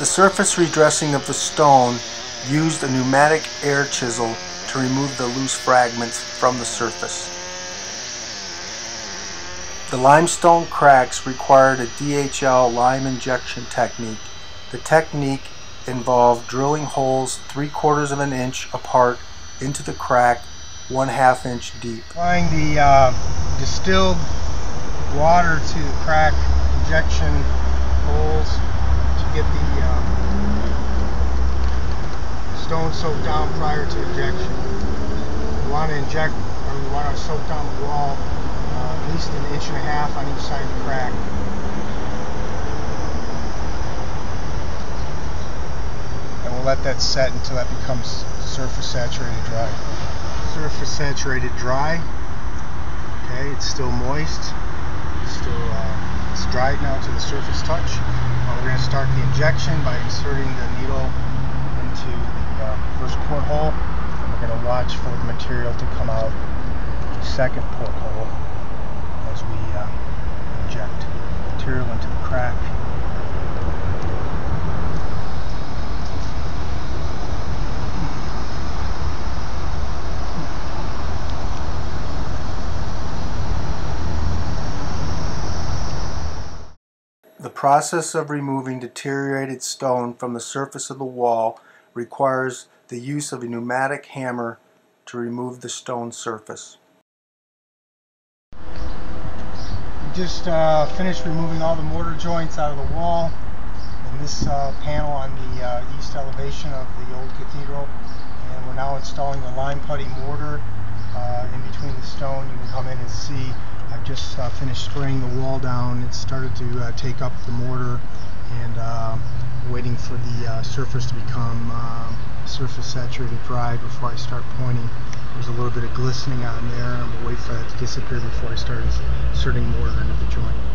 The surface redressing of the stone used a pneumatic air chisel to remove the loose fragments from the surface. The limestone cracks required a DHL lime injection technique. The technique involved drilling holes three quarters of an inch apart into the crack one half inch deep. Applying the uh, distilled water to the crack injection holes to get the uh, stone soaked down prior to injection. We want to inject or we want to soak down the wall uh, at least an inch and a half on each side of the crack. And we'll let that set until that becomes surface saturated dry. Surface saturated dry. Okay, it's still moist. It's still uh, dried now to the surface touch. Uh, we're going to start the injection by inserting the needle into the uh, first porthole, and we're going to watch for the material to come out the second porthole as we uh, inject material into the crack. The process of removing deteriorated stone from the surface of the wall requires the use of a pneumatic hammer to remove the stone surface. Just uh, finished removing all the mortar joints out of the wall in this uh, panel on the uh, east elevation of the old cathedral and we're now installing the lime putty mortar uh, in between the stone. You can come in and see I've just uh, finished spraying the wall down. It started to uh, take up the mortar and uh, waiting for the uh, surface to become um, surface saturated dry before I start pointing. There's a little bit of glistening on there I'm going to wait for that to disappear before I start inserting mortar into the joint.